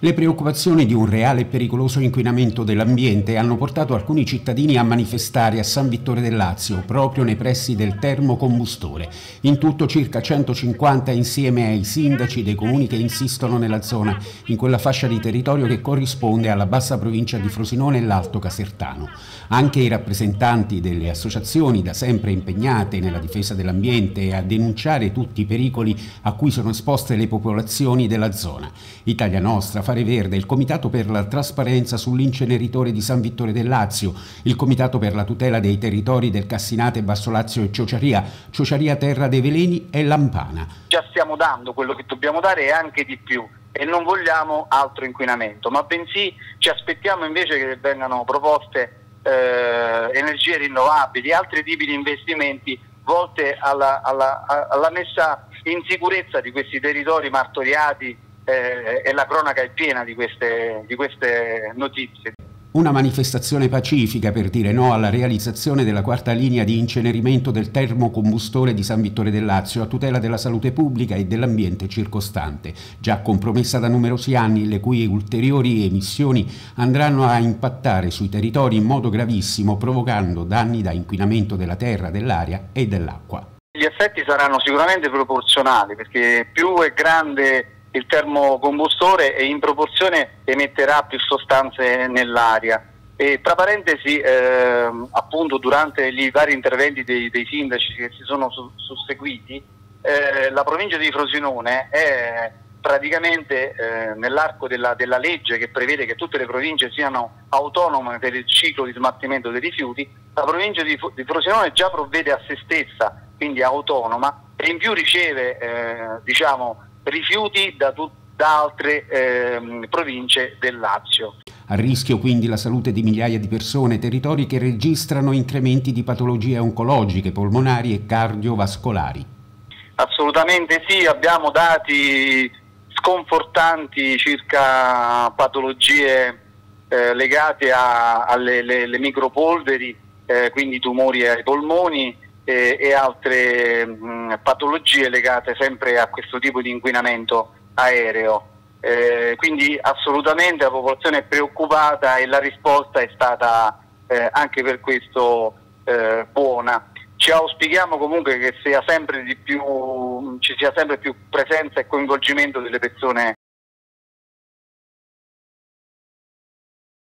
Le preoccupazioni di un reale e pericoloso inquinamento dell'ambiente hanno portato alcuni cittadini a manifestare a San Vittore del Lazio, proprio nei pressi del termocombustore. In tutto circa 150 insieme ai sindaci dei comuni che insistono nella zona, in quella fascia di territorio che corrisponde alla bassa provincia di Frosinone e l'Alto Casertano. Anche i rappresentanti delle associazioni da sempre impegnate nella difesa dell'ambiente e a denunciare tutti i pericoli a cui sono esposte le popolazioni della zona. Italia Nostra, Fare Verde, il Comitato per la trasparenza sull'inceneritore di San Vittore del Lazio, il Comitato per la tutela dei territori del Cassinate, Basso Lazio e Ciociaria, Ciociaria Terra dei Veleni e Lampana. Già stiamo dando quello che dobbiamo dare e anche di più e non vogliamo altro inquinamento, ma bensì ci aspettiamo invece che vengano proposte eh, energie rinnovabili, altri tipi di investimenti volte alla, alla, alla messa in sicurezza di questi territori martoriati eh, e la cronaca è piena di queste, di queste notizie. Una manifestazione pacifica per dire no alla realizzazione della quarta linea di incenerimento del termocombustore di San Vittore del Lazio a tutela della salute pubblica e dell'ambiente circostante, già compromessa da numerosi anni, le cui ulteriori emissioni andranno a impattare sui territori in modo gravissimo, provocando danni da inquinamento della terra, dell'aria e dell'acqua. Gli effetti saranno sicuramente proporzionali perché più è grande il termocombustore e in proporzione emetterà più sostanze nell'aria. E tra parentesi, eh, appunto durante i vari interventi dei, dei sindaci che si sono su, susseguiti, eh, la provincia di Frosinone è praticamente eh, nell'arco della, della, legge che prevede che tutte le province siano autonome per il ciclo di smaltimento dei rifiuti, la provincia di, di Frosinone già provvede a se stessa, quindi autonoma, e in più riceve eh, diciamo, rifiuti da, da altre ehm, province del Lazio. A rischio quindi la salute di migliaia di persone, territori che registrano incrementi di patologie oncologiche, polmonari e cardiovascolari. Assolutamente sì, abbiamo dati sconfortanti circa patologie eh, legate alle micropolveri, eh, quindi tumori ai polmoni, eh, e altre mh, patologie legate sempre a questo tipo di inquinamento aereo. Eh, quindi assolutamente la popolazione è preoccupata e la risposta è stata eh, anche per questo eh, buona. Ci auspichiamo comunque che sia più, ci sia sempre più presenza e coinvolgimento delle persone